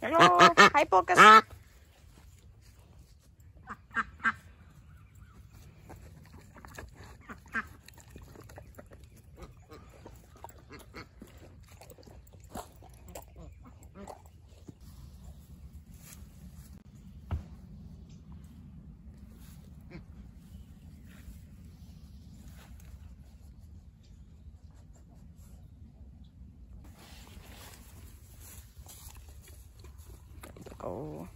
Hello. Hi, Focus. Oh.